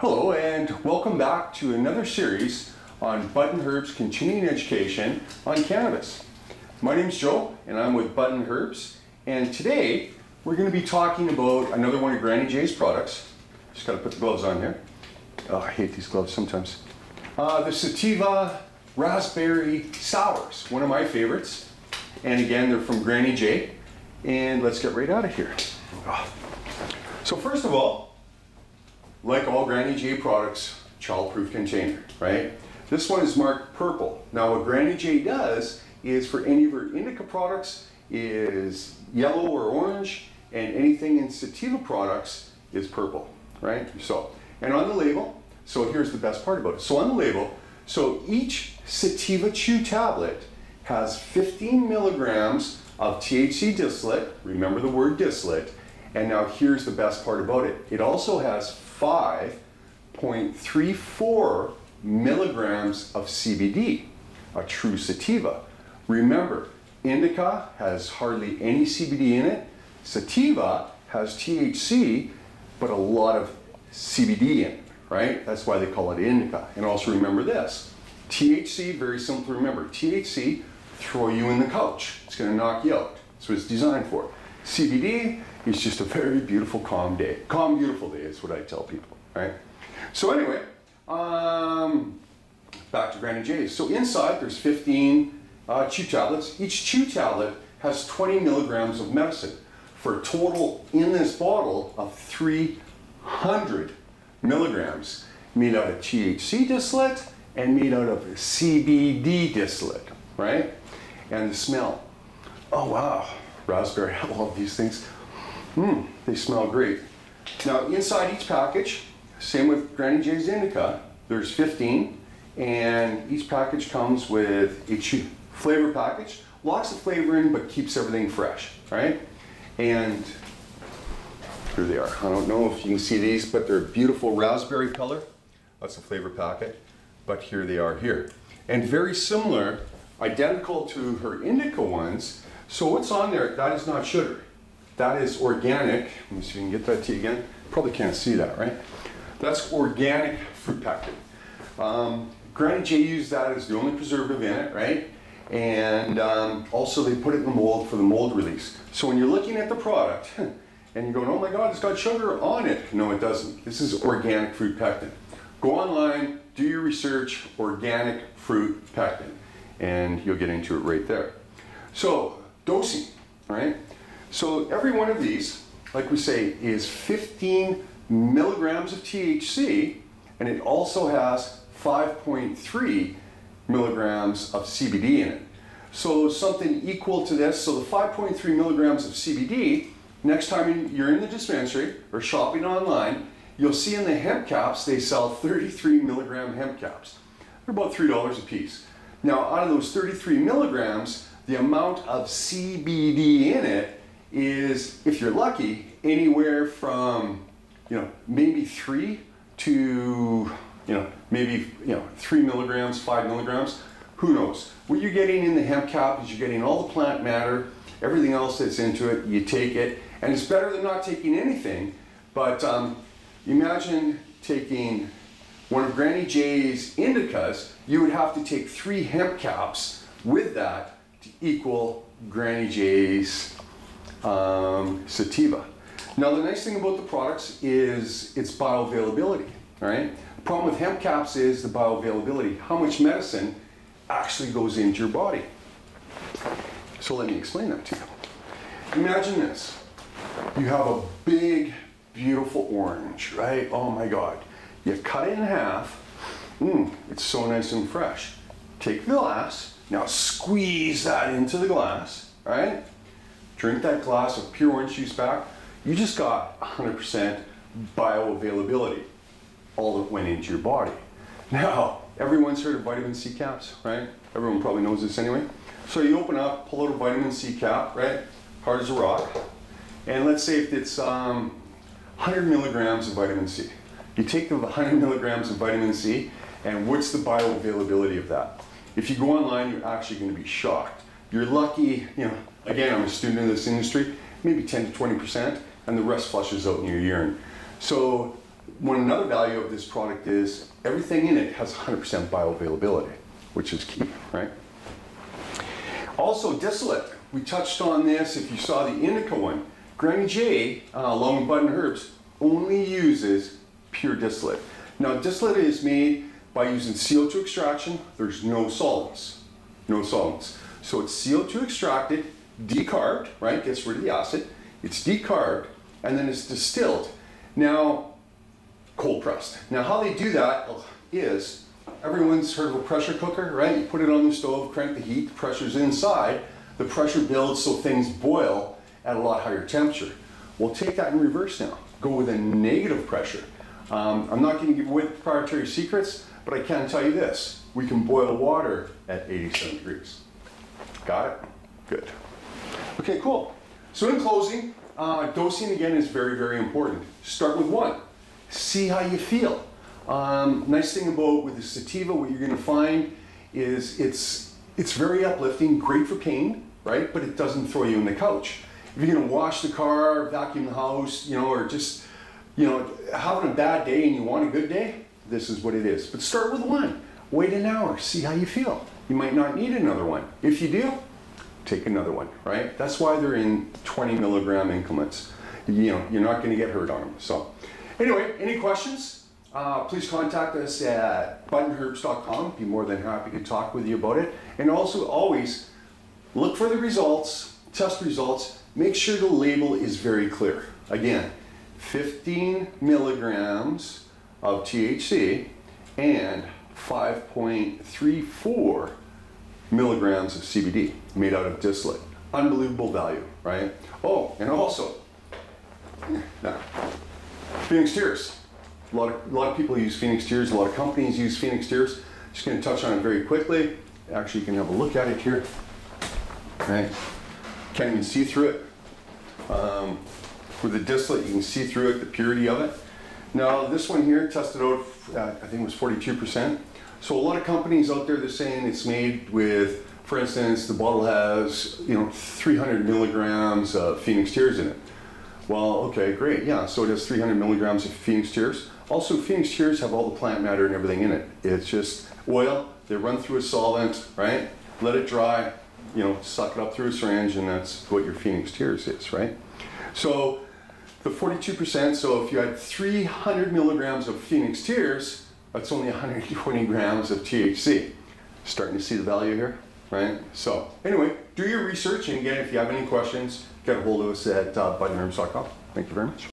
Hello and welcome back to another series on Bud and Herbs Continuing Education on Cannabis. My name is Joe and I'm with Bud and Herbs and today we're going to be talking about another one of Granny J's products. Just got to put the gloves on here. Oh, I hate these gloves sometimes. Uh, the Sativa Raspberry Sours, one of my favorites. And again, they're from Granny J. And let's get right out of here. So first of all, like all Granny J products, childproof container, right? This one is marked purple. Now what Granny J does is for any of her indica products is yellow or orange and anything in sativa products is purple, right? So, and on the label, so here's the best part about it. So on the label, so each sativa chew tablet has 15 milligrams of THC distillate, remember the word distillate, and now here's the best part about it. It also has 5.34 milligrams of CBD, a true sativa. Remember, indica has hardly any CBD in it. Sativa has THC, but a lot of CBD in it, right? That's why they call it indica. And also remember this, THC, very simple to remember. THC, throw you in the couch. It's gonna knock you out. That's what it's designed for. CBD, it's just a very beautiful, calm day. Calm, beautiful day is what I tell people, right? So anyway, um, back to Granny J's. So inside there's 15 uh, chew tablets. Each chew tablet has 20 milligrams of medicine for a total in this bottle of 300 milligrams made out of THC distillate and made out of CBD distillate, right? And the smell. Oh wow, raspberry, I love these things. Mmm, they smell great. Now inside each package, same with Granny J's Indica, there's 15 and each package comes with a flavor package. Lots of flavoring but keeps everything fresh, right? And here they are. I don't know if you can see these, but they're beautiful raspberry color. That's a flavor packet, but here they are here. And very similar, identical to her indica ones. So what's on there, that is not sugar. That is organic. Let me see if we can get that to you again. Probably can't see that, right? That's organic fruit pectin. Um, Granny J used that as the only preservative in it, right? And um, also they put it in the mold for the mold release. So when you're looking at the product and you're going, oh my God, it's got sugar on it. No, it doesn't. This is organic fruit pectin. Go online, do your research, organic fruit pectin, and you'll get into it right there. So dosing, right? So every one of these, like we say, is 15 milligrams of THC, and it also has 5.3 milligrams of CBD in it. So something equal to this, so the 5.3 milligrams of CBD, next time you're in the dispensary or shopping online, you'll see in the hemp caps, they sell 33 milligram hemp caps. They're about $3 a piece. Now, out of those 33 milligrams, the amount of CBD in it is, if you're lucky, anywhere from, you know, maybe three to, you know, maybe, you know, three milligrams, five milligrams, who knows? What you're getting in the hemp cap is you're getting all the plant matter, everything else that's into it, you take it, and it's better than not taking anything, but um, imagine taking one of Granny J's indicas, you would have to take three hemp caps with that to equal Granny J's um, sativa. Now the nice thing about the products is its bioavailability, right? The problem with hemp caps is the bioavailability, how much medicine actually goes into your body. So let me explain that to you. Imagine this. You have a big, beautiful orange, right? Oh my God. You cut it in half. Mmm, it's so nice and fresh. Take the glass, now squeeze that into the glass, right? Drink that glass of pure orange juice back, you just got 100% bioavailability, all that went into your body. Now, everyone's heard of vitamin C caps, right? Everyone probably knows this anyway. So you open up, pull out a vitamin C cap, right? Hard as a rock. And let's say if it's um, 100 milligrams of vitamin C. You take the 100 milligrams of vitamin C, and what's the bioavailability of that? If you go online, you're actually going to be shocked. You're lucky, you know, again, I'm a student in this industry, maybe 10 to 20%, and the rest flushes out in your urine. So one another value of this product is everything in it has 100% bioavailability, which is key, right? Also, distillate. We touched on this if you saw the indica one. Granny J, uh, along with Bud Herbs, only uses pure distillate. Now, distillate is made by using CO2 extraction. There's no solvents, no solvents. So it's CO2 extracted, decarbed, right? Gets rid of the acid. It's decarbed, and then it's distilled. Now, cold pressed. Now, how they do that is everyone's heard of a pressure cooker, right? You put it on the stove, crank the heat, the pressure's inside. The pressure builds so things boil at a lot higher temperature. We'll take that in reverse now. Go with a negative pressure. Um, I'm not going to give away proprietary secrets, but I can tell you this. We can boil water at 87 degrees. Got it? Good. Okay, cool. So in closing, uh, dosing again is very, very important. Start with one. See how you feel. Um, nice thing about with the sativa, what you're going to find is it's it's very uplifting, great for pain, right? But it doesn't throw you in the couch. If you're going to wash the car, vacuum the house, you know, or just you know having a bad day and you want a good day, this is what it is. But start with one. Wait an hour, see how you feel. You might not need another one. If you do, take another one, right? That's why they're in 20 milligram increments. You know, you're not going to get hurt on them. So, anyway, any questions? Uh, please contact us at budandherbs.com. Be more than happy to talk with you about it. And also, always look for the results, test results. Make sure the label is very clear. Again, 15 milligrams of THC and 5.34 milligrams of CBD made out of distillate. Unbelievable value, right? Oh, and also, now, Phoenix Tears. A lot, of, a lot of people use Phoenix Tears, a lot of companies use Phoenix Tears. Just going to touch on it very quickly. Actually, you can have a look at it here. Okay. Can't even see through it. Um, with the distillate, you can see through it, the purity of it. Now, this one here tested out, I think it was 42%. So a lot of companies out there, they're saying it's made with, for instance, the bottle has, you know, 300 milligrams of Phoenix Tears in it. Well, okay, great, yeah, so it has 300 milligrams of Phoenix Tears. Also, Phoenix Tears have all the plant matter and everything in it. It's just oil, they run through a solvent, right? Let it dry, you know, suck it up through a syringe, and that's what your Phoenix Tears is, right? So the 42%, so if you had 300 milligrams of Phoenix Tears, that's only 120 grams of THC. Starting to see the value here, right? So anyway, do your research, and again, if you have any questions, get a hold of us at uh. Thank you very much.